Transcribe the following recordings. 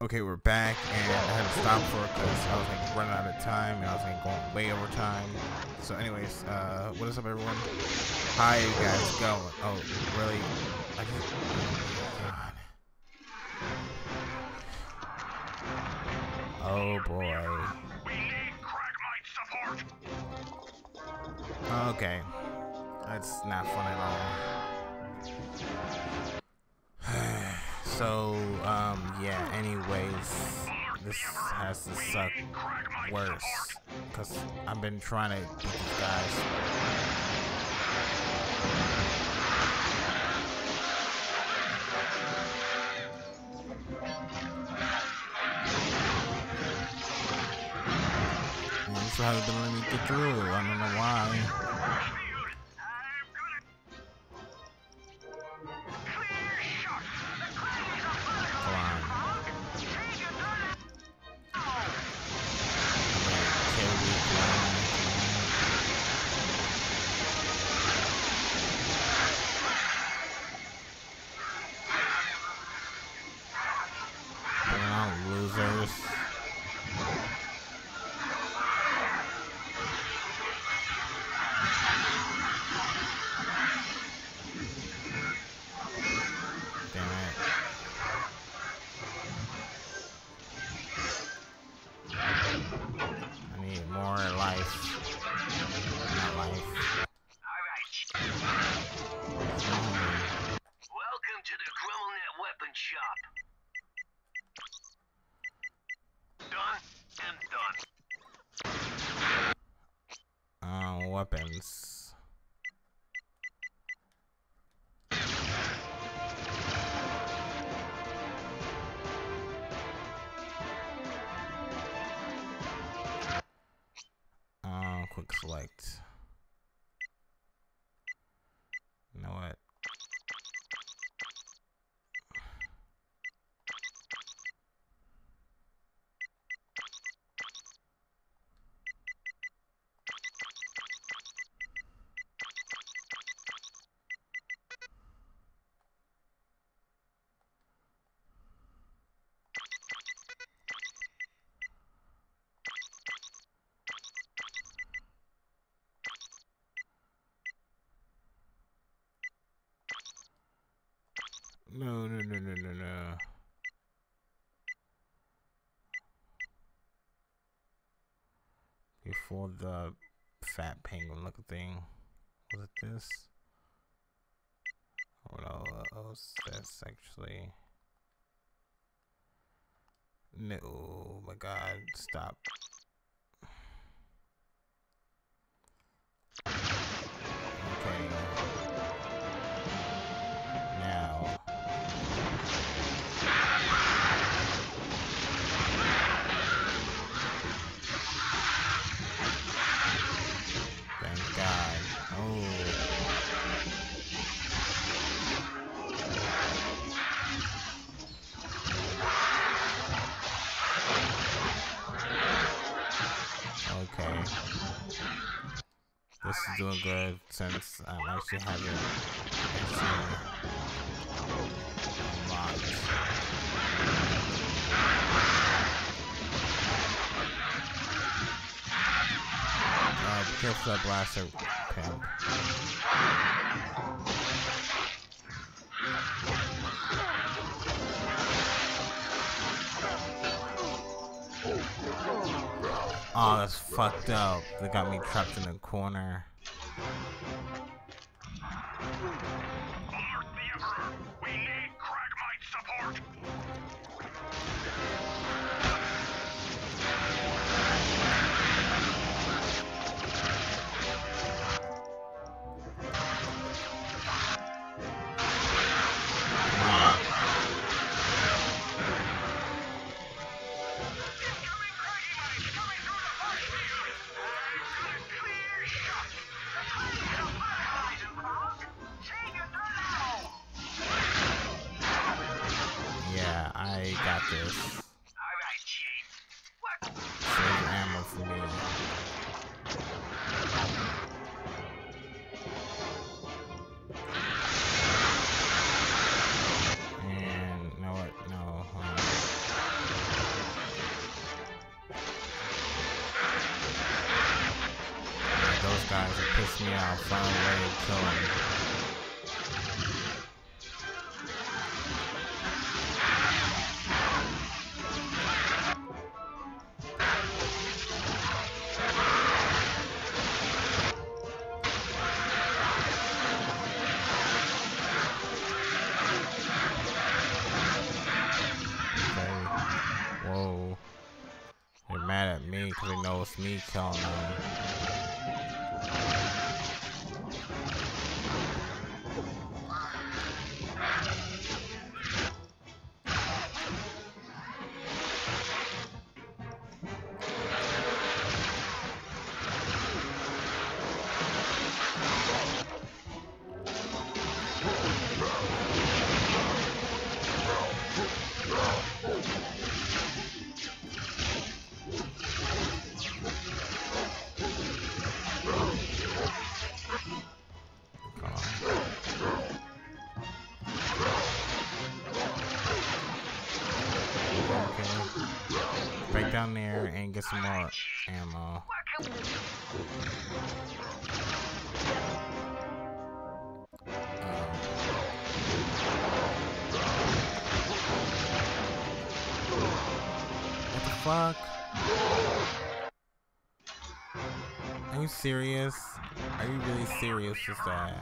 Okay, we're back, and I had to stop for it because I was like running out of time, and I was like going way over time. So, anyways, uh, what is up, everyone? How you guys going? Oh, really? I just, oh boy. Okay, that's not fun at all. So, um, yeah, anyways, this has to suck worse. Because I've been trying to beat these guys. This hasn't been letting me get through. I don't know why. Uh. Uh, quick select. Before the fat penguin looking thing. Was it this? Oh, it's this actually. No, oh my god, stop. Since I'm actually having unlocked. Uh, careful that blaster. Oh, that's fucked up. They got me trapped in a corner. Yeah, I got this. Me killing down there and get some more ammo. Um, what the fuck? Are you serious? Are you really serious with that?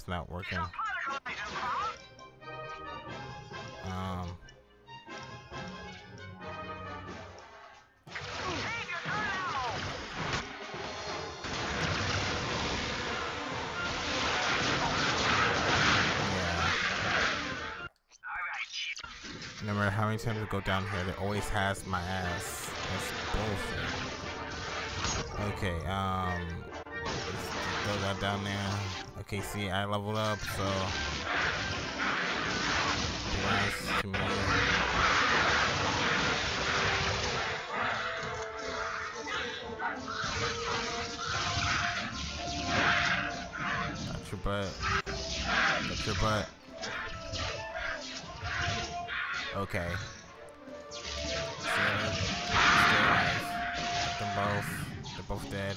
That's not working. Um. No matter how many times I go down here, it always has my ass. That's bullshit. Okay, um, let's throw that down there. Okay, see, I leveled up, so nice to me. Your butt. Got your butt. Okay. Got them both. They're both dead.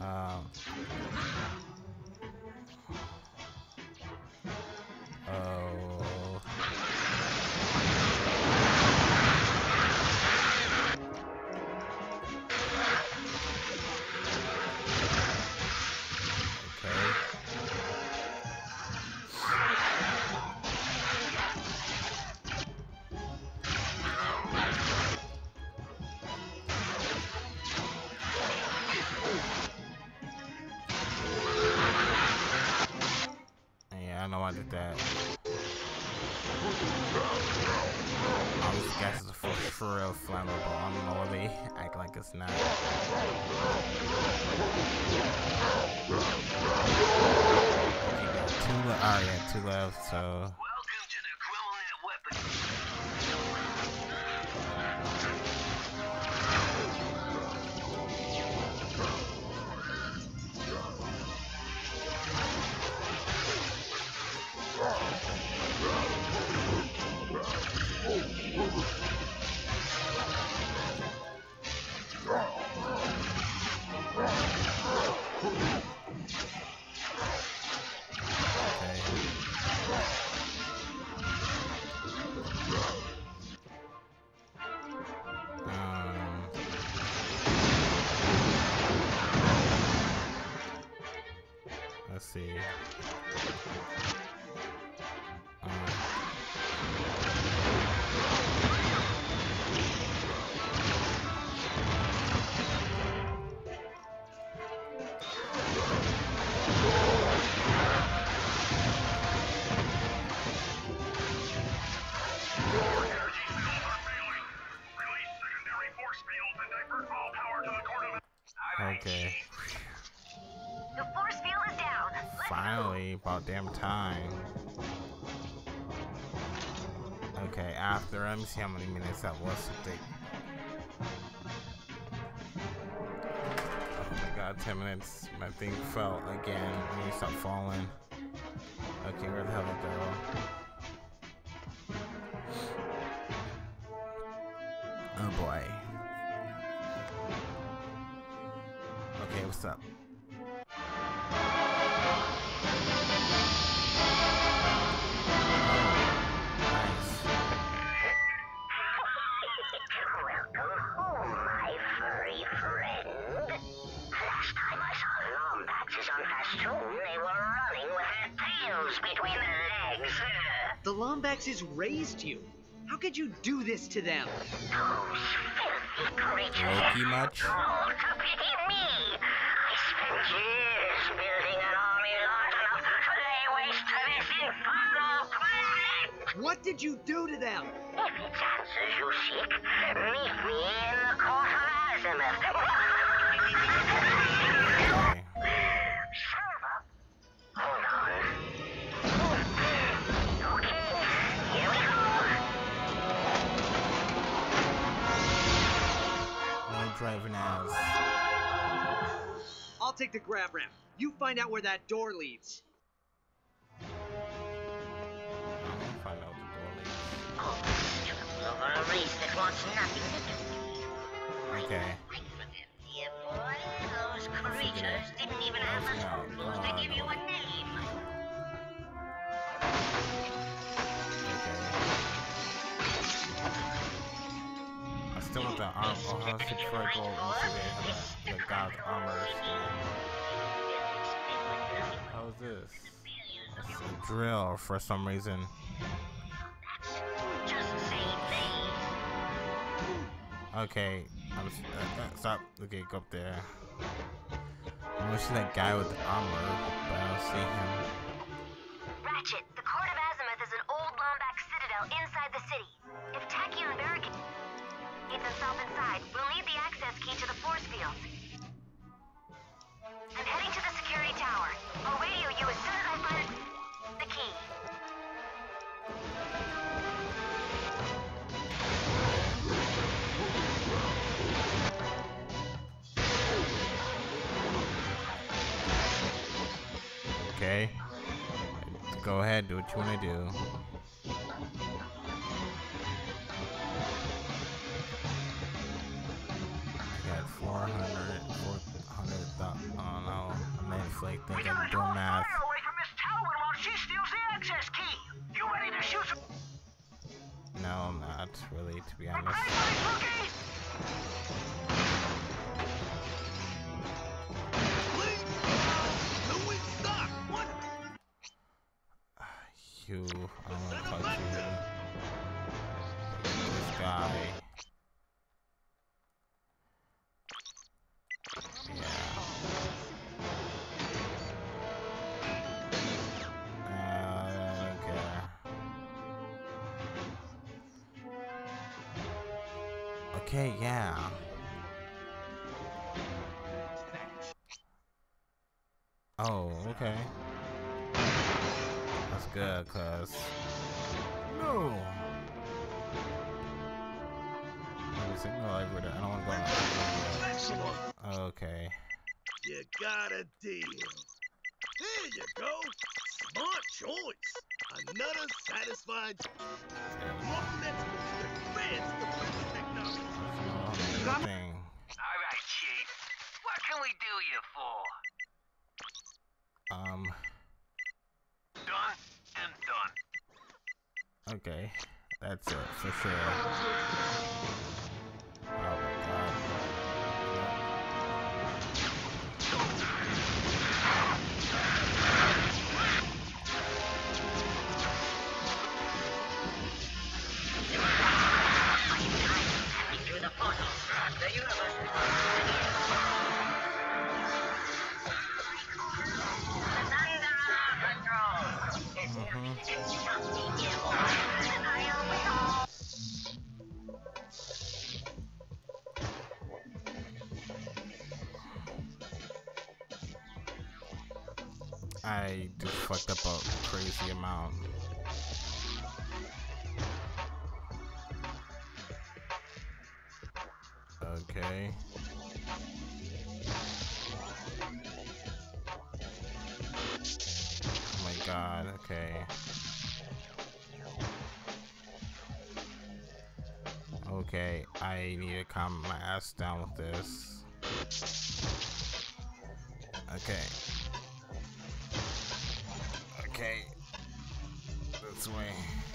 Um. Damn time. Okay, after, let me see how many minutes that was to take. Oh my god, 10 minutes. My thing fell again. Let me stop falling. The has raised you. How could you do this to them? Those filthy creatures Loki have much? control to pity me. I spent years building an army large enough to lay waste to this infernal planet. What did you do to them? If it's answers you seek, meet me in the court of Azimuth. No driving as. I'll take the grab ramp. You find out where that door leads. I'm gonna find out the door leads. Oh, a race that wants nothing to do with you. Okay. Wait for them, dear boy. Those creatures didn't even have the scruples to give you a Still want the arm. Oh, how six for a gold. Let see they have the, the god's armor. How is this? That's a drill for some reason. Okay. I'm, uh, uh, stop. Okay, go up there. I want to see that guy with the armor, but I don't see him. You want to do. Okay, yeah. Oh, okay. That's good, cuz. No! Let me. I don't want to go on. Okay. You got a deal. There you go. Smart choice. Another satisfied. Thing. All right, Chief. What can we do you for? Um, Done and done. okay. That's it, for sure. I just fucked up a crazy amount. Okay. Oh my god, okay. Okay, I need to calm my ass down with this. Okay. Okay. This way.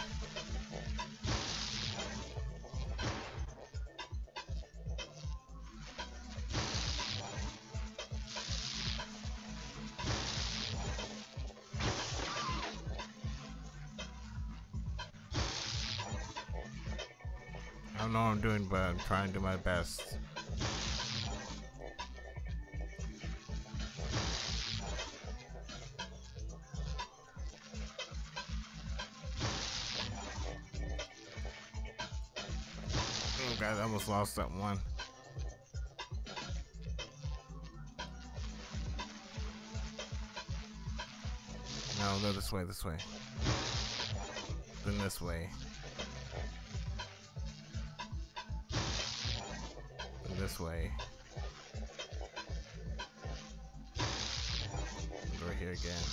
But I'm trying to do my best. Oh god, I almost lost that one. No, no, this way, this way. Then this way. This way. Over here again.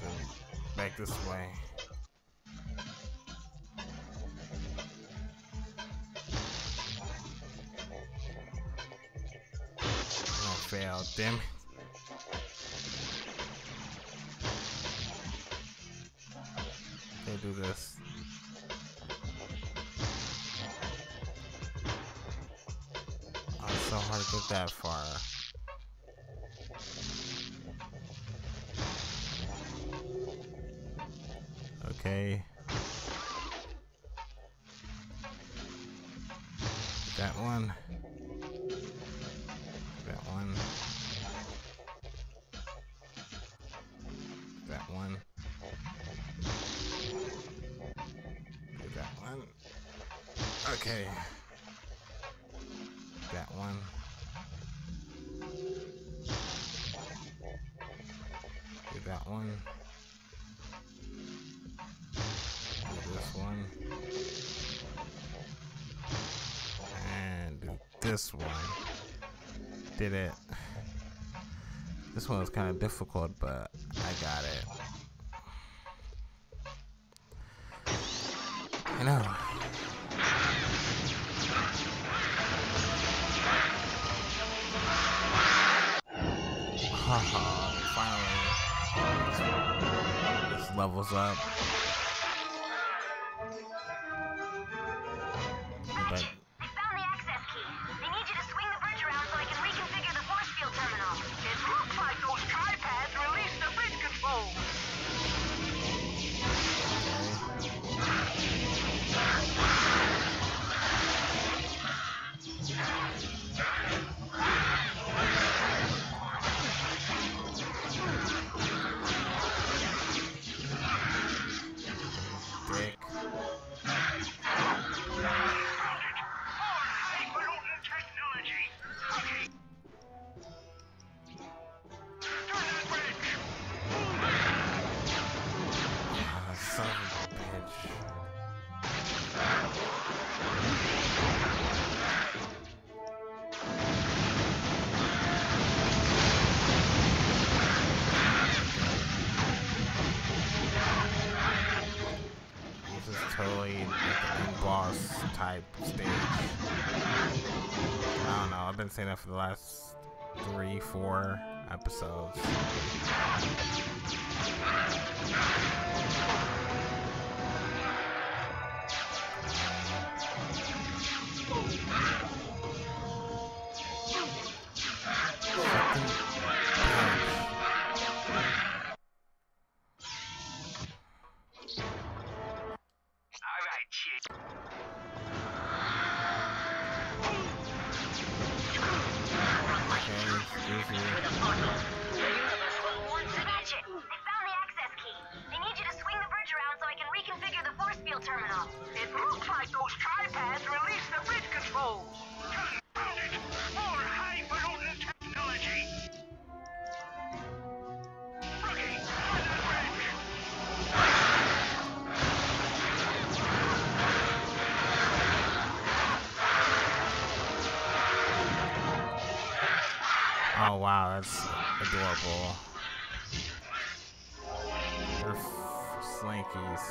Then back this way. Oh, fail, damn it. Okay, do this. Get that far. This one. Did it. This one was kind of difficult, but I got it. I know. Finally. This levels up. But saying that for the last three, four episodes. That's adorable. They're slinkies.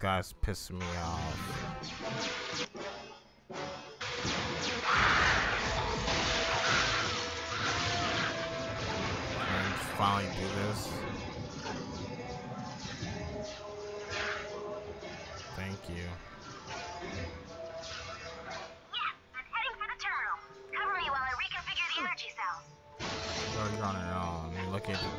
Guy's pissing me off. Can I finally do this? Thank you. Yeah, I'm heading for the terminal. Cover me while I reconfigure the energy cells. Oh, you're on your own. You're looking at the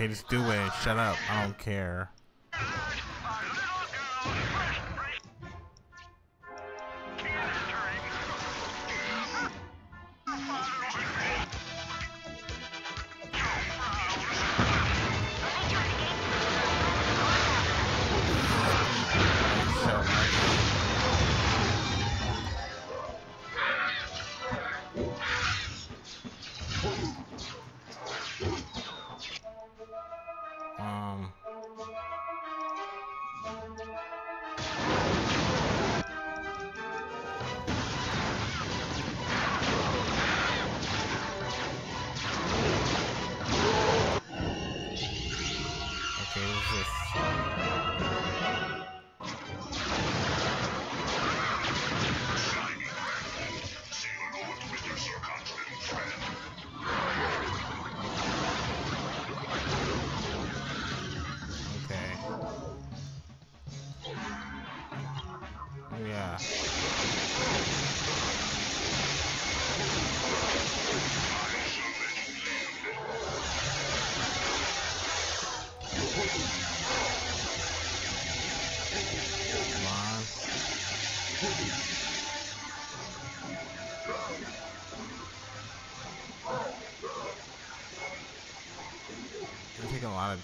Okay, just do it. Shut up. I don't care.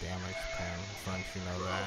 Damage. Just want you know that.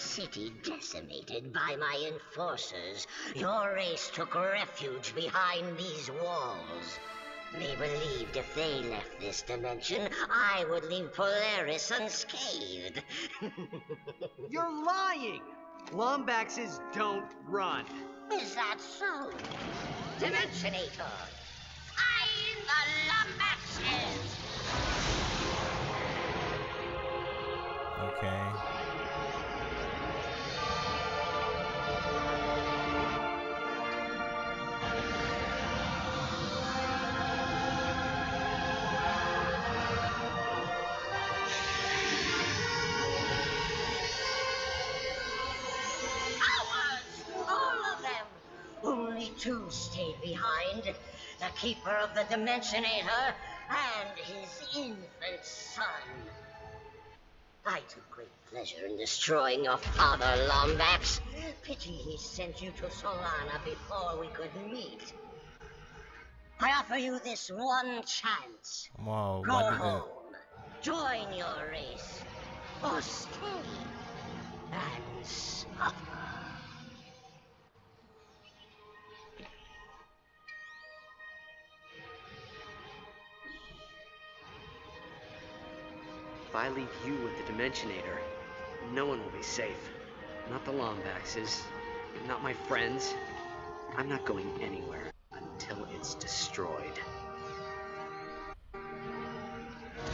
City decimated by my enforcers, your race took refuge behind these walls. They believed if they left this dimension, I would leave Polaris unscathed. You're lying! Lombaxes don't run. Is that so? Dimensionator! Two stayed behind. The Keeper of the Dimensionator and his infant son. I took great pleasure in destroying your father, Lombax. Pity he sent you to Solana before we could meet. I offer you this one chance. Whoa, Go home, it? join your race, or stay and suffer. If I leave you with the Dimensionator, no one will be safe. Not the Lombaxes, not my friends. I'm not going anywhere until it's destroyed.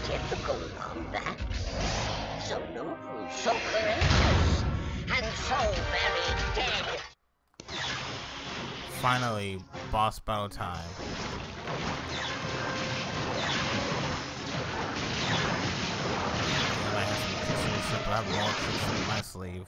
Typical Lombax. So noble, so courageous, and so very dead. Finally, boss battle time. The I have tricks in my sleeve.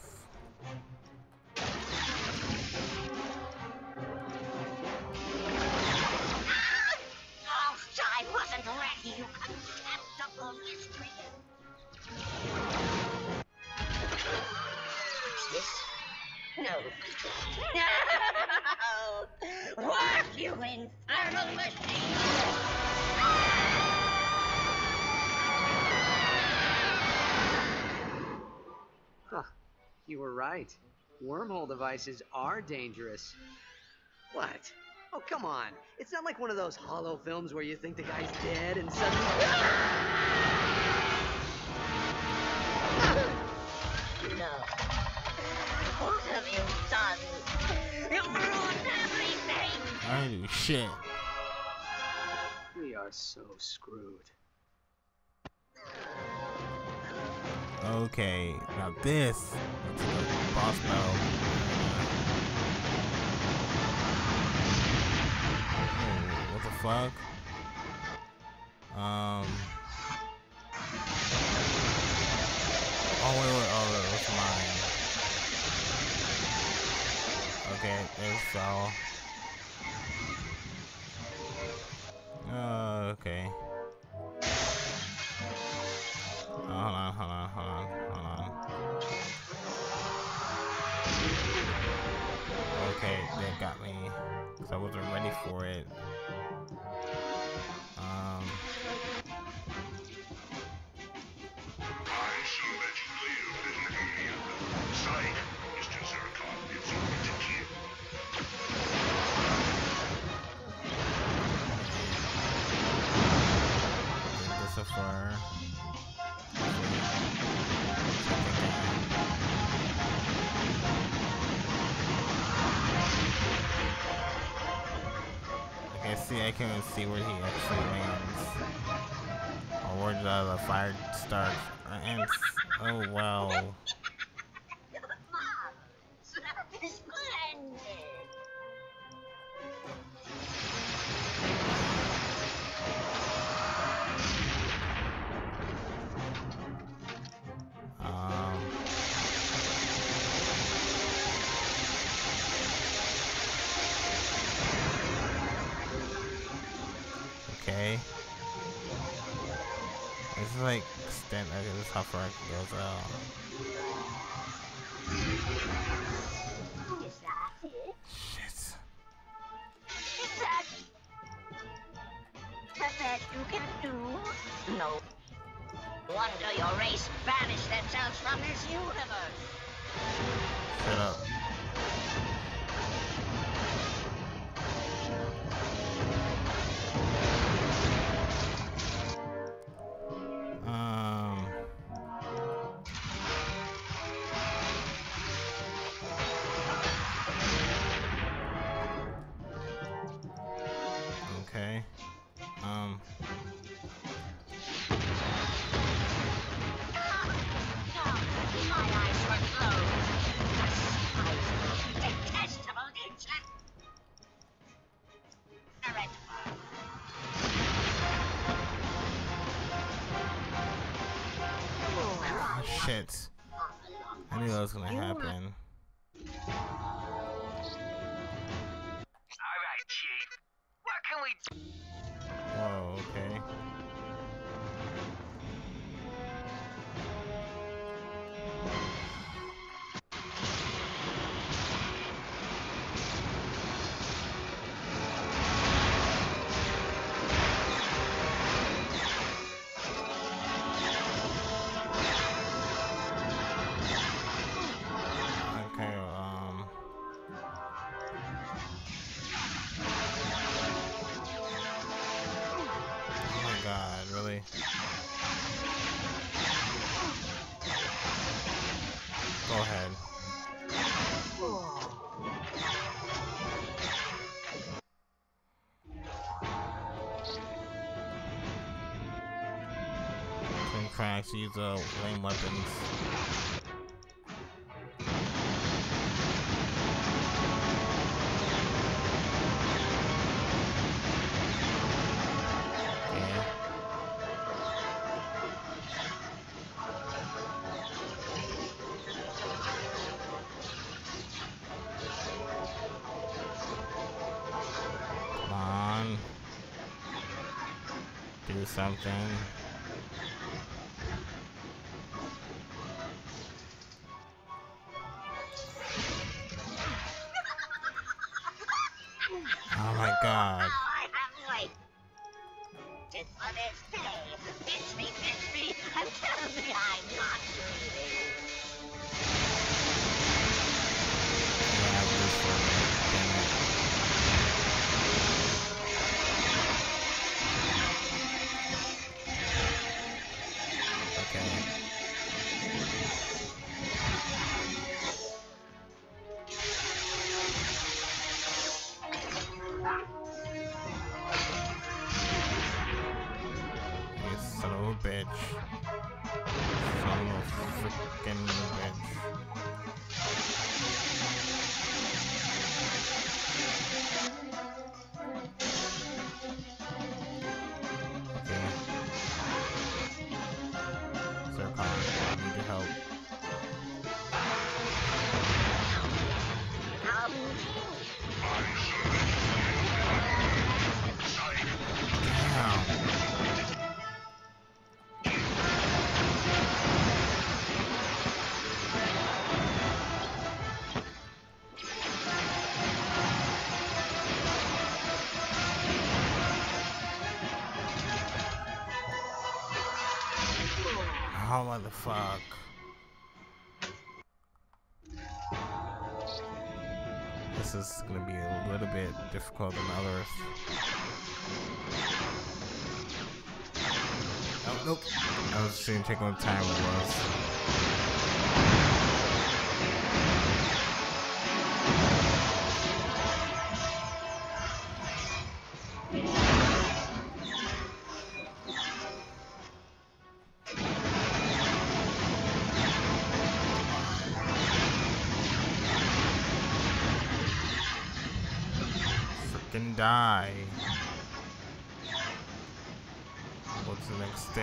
Right. Wormhole devices are dangerous. What? Oh, come on. It's not like one of those hollow films where you think the guy's dead and suddenly. No. What have you done? You've ruined everything! I didn't shit. We are so screwed. Okay, now this looks like a boss battle. Oh, what the fuck? Um. Oh wait, wait, oh, wait, what's mine? Okay, there's Saul. Uh, okay. Cause I wasn't ready for it. Um. I see Okay, see, I can't even see where he actually lands. Oh, or where the, the fire starts. And, oh wow. Far shit. I knew that was gonna happen. Cracks use uh, lame weapons. The fuck? This is gonna be a little bit difficult than others. Oh, nope. I was just gonna take on time it was.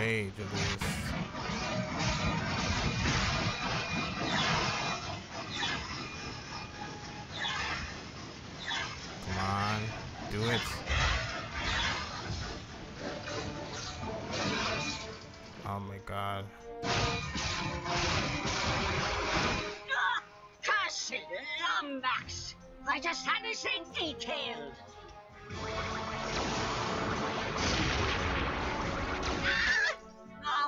Stage of this? Come on, do it. Oh my god. Cursed Lombax! I just had this thing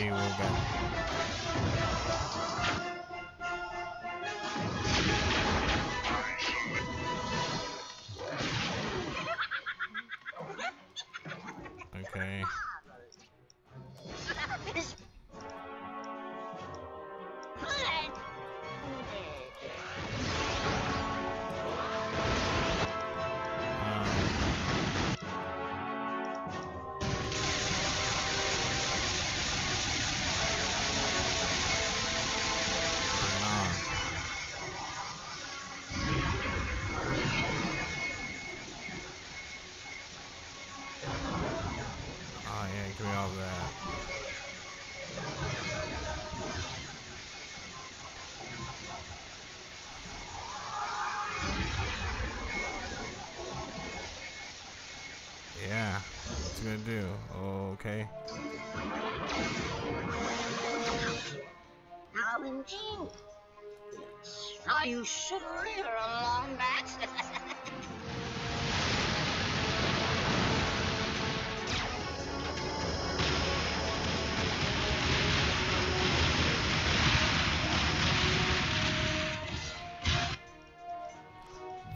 Let's see what do? Okay. Now indeed. Are you sure you're a Lombax?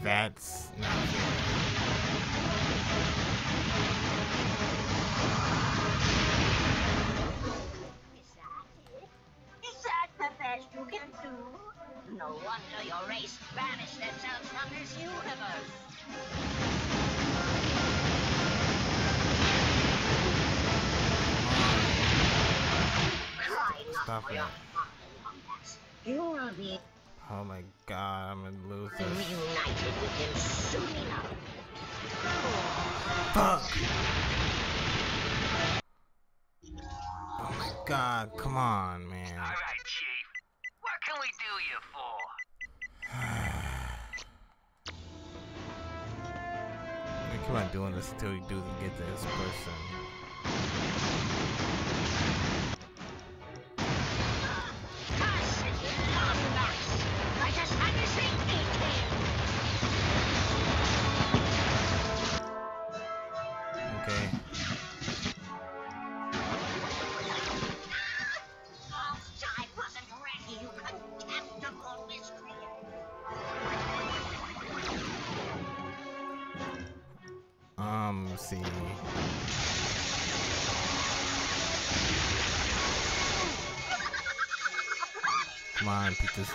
That's god, come on, man. All right, Chief. What can we do you for? We keep on doing this until we do get to this person.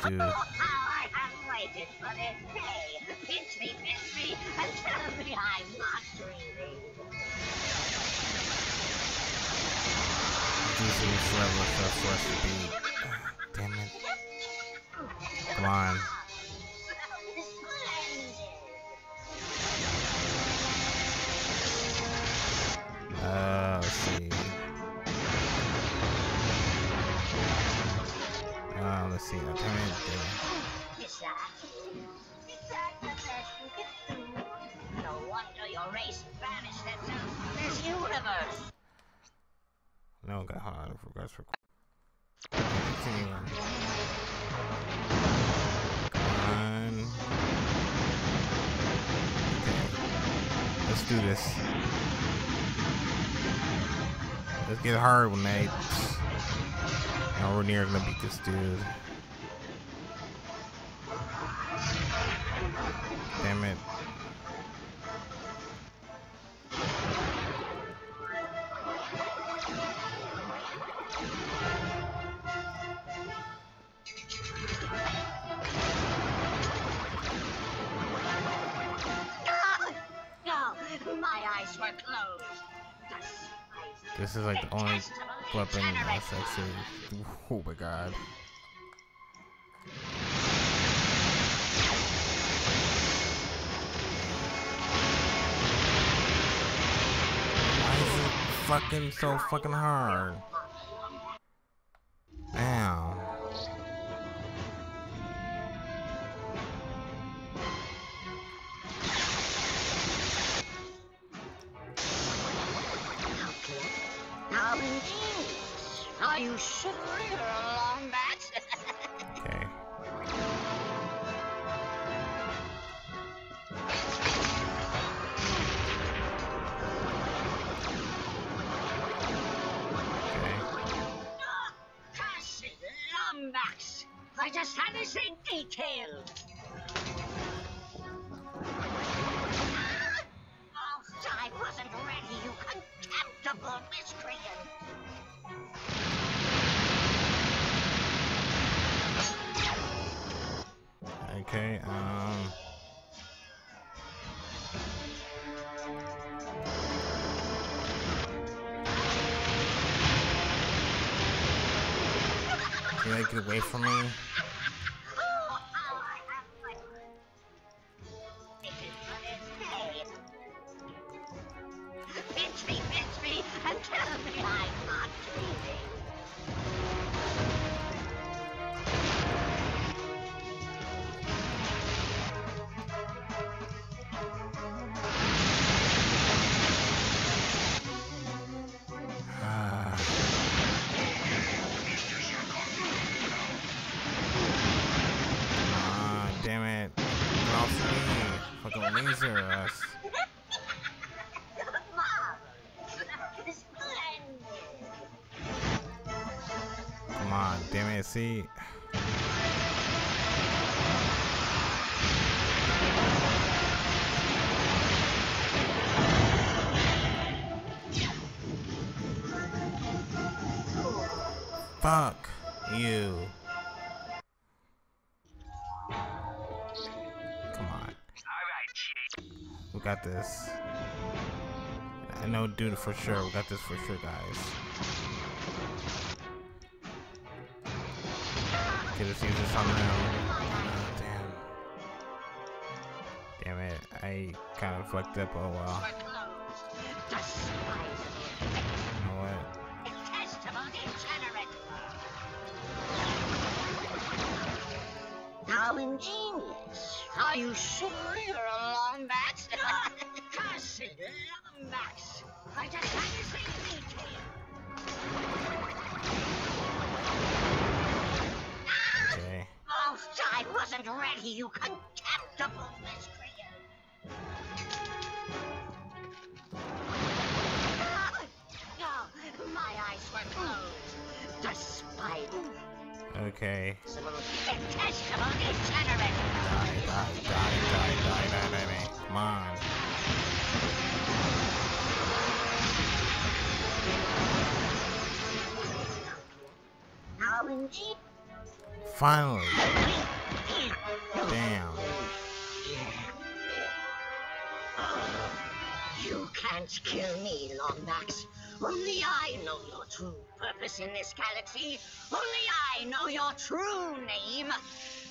Dude. Oh, I have waited for this day. Pinch me, pinch me, and tell me I'm not dreaming. Level stuff for to beat. On. Come on. Okay. Let's do this. Let's get hard when they. Nowhere near gonna beat this dude. Damn it. up in FX. Oh my god. Why is it fucking so fucking hard? Lombax. I just had to in detail. Oh, I wasn't ready, you contemptible miscreant. Okay, um. I get away from me? We got this. I know, dude, for sure. We got this for sure, guys. Okay, let's use this on them. Ah, damn. Damn it. I kind of fucked up. Oh well. How ingenious. Are you sure you're Okay. Most I wasn't ready, you contemptible miscreant. No, my eyes were closed. Despite Okay. detestable degenerate. Die, die, die, die, die, die, die, die. Come on. Finally. Damn. You can't kill me, Lombax. Only I know your true purpose in this galaxy. Only I know your true name.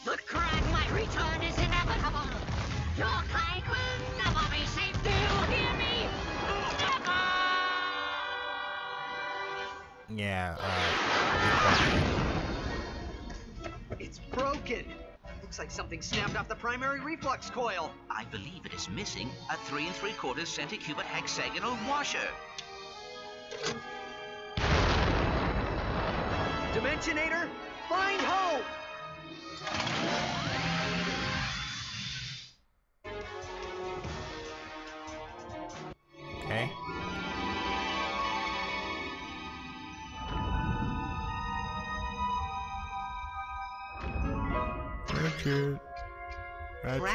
The Cragmite return is inevitable. Your kind will never be safe. Do you hear me? Never! Yeah, uh. Looks like something snapped off the primary reflux coil. I believe it is missing a three and three quarters centicubit hexagonal washer. Dimensionator,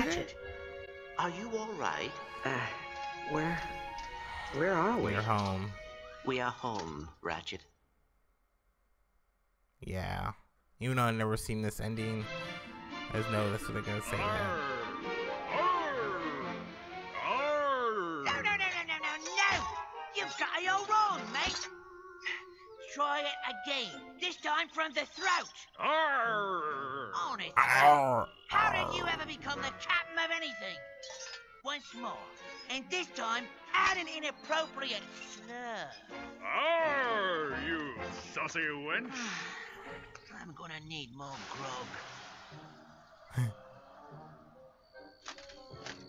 Ratchet. Ratchet, are you all right? Uh, where, where are we? We're home. We are home, Ratchet. Yeah. Even though I've never seen this ending, I just know that's what they're gonna say. Man. Try it again. This time from the throat. On it. Arr, How did you ever become the captain of anything? once more. And this time, add an inappropriate slur. Arr, you saucy wench. I'm gonna need more grog.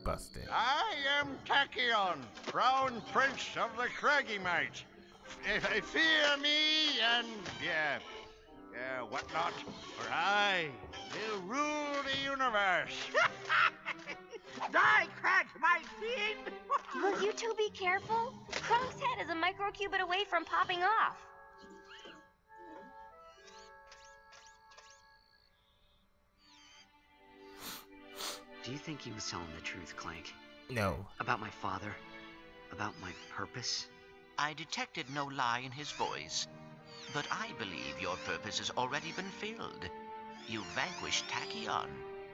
Busted. I am Tachyon, Crown Prince of the Cragmite. F- f- fear me and, yeah, yeah, whatnot, for I will rule the universe. Die, crack my fin! Will you two be careful? Krunk's head is a microcubit away from popping off. Do you think he was telling the truth, Clank? No. About my father? About my purpose? I detected no lie in his voice, but I believe your purpose has already been filled. You vanquished Tachyon,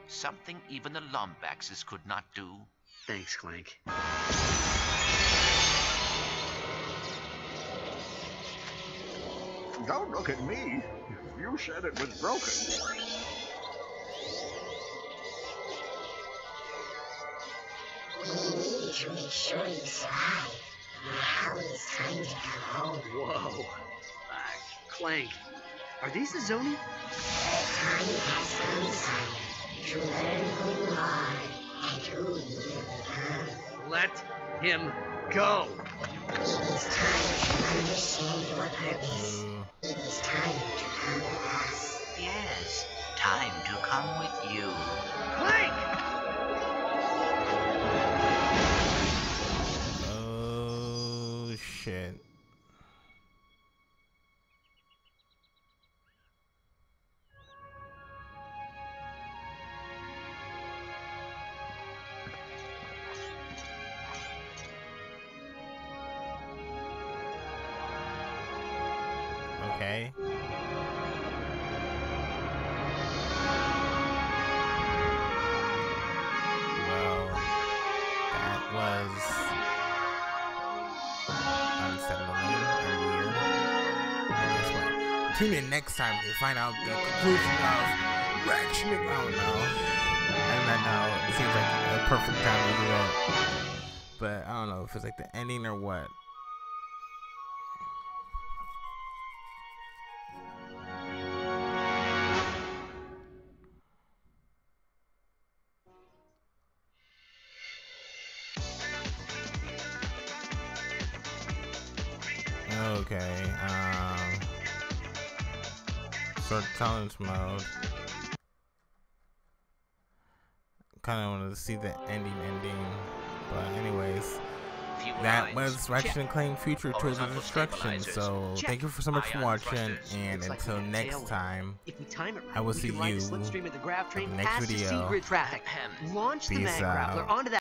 something even the Lombaxes could not do. Thanks, Clank. Don't look at me. You said it was broken. We need to Now home. Whoa. Uh, Clank, are these the Zoni? Time to learn who you are and who you become. Let him go. It is time to understand your purpose. Uh, It is time to come with us. Yes, time to come with you. Clank! Shit. Tune in next time to find out the conclusion of Ratchet. Oh no. And I know uh, it seems like the perfect time to do that. But I don't know if it's like the ending or what. Mode, kind of wanted to see the ending ending, but anyways, that was Ratchet and Clank Future Tools of Destruction. So Check. thank you for so much for watching, thrusters. and Looks like until we next time, If we time it right, I will we see you the slipstream of the grav train next video. speed grid traffic. Ahem. Launch the Peace out. onto that.